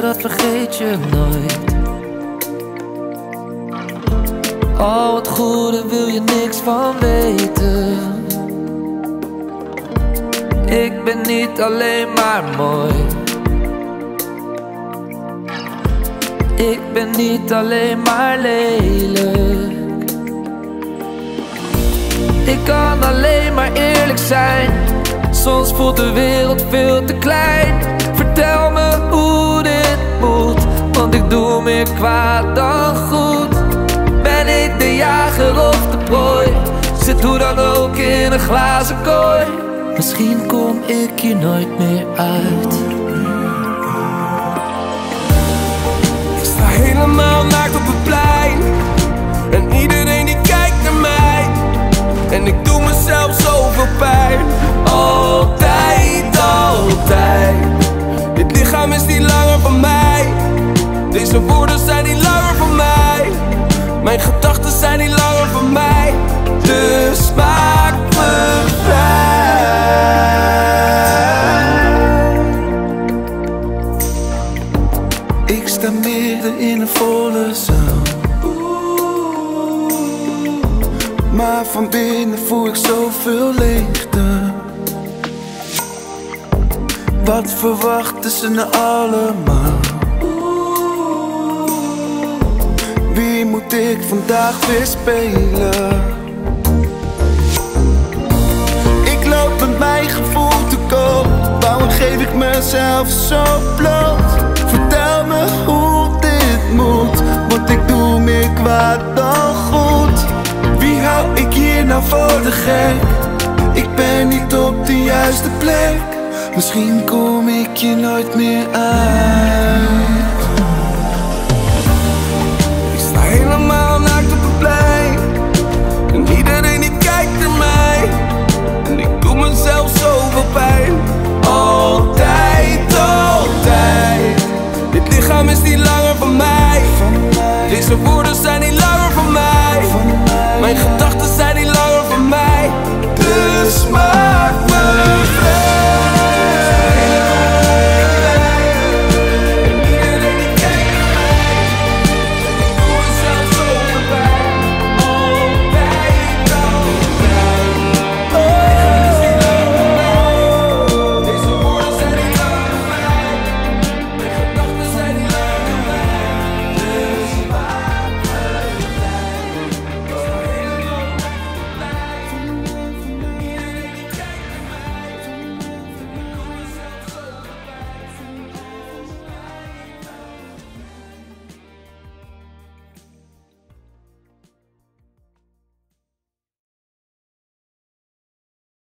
dat vergeet je nooit. Al het goede wil je niks van weten. Ik ben niet alleen maar mooi. Ik ben niet alleen maar lelijk. Ik kan alleen maar eerlijk zijn. Soms voelt de wereld veel te klein. Vertel me hoe dit moet, want ik doe meer kwaad dan goed. Ben ik de jager of de prooi? Zit hoe dan ook in een glazen kooi. Misschien kom ik hier nooit meer uit. Woorden zijn niet langer van mij Mijn gedachten zijn niet langer van mij Dus maak me vrij Ik sta midden in een volle zaal. Maar van binnen voel ik zoveel leegte. Wat verwachten ze nou allemaal? Wie moet ik vandaag weer spelen? Ik loop met mijn gevoel te koop. Waarom geef ik mezelf zo bloot? Vertel me hoe dit moet, want ik doe meer kwaad dan goed. Wie hou ik hier nou voor de gek? Ik ben niet op de juiste plek. Misschien kom ik je nooit meer aan. En iedereen die kijkt naar mij. En ik doe mezelf zoveel pijn.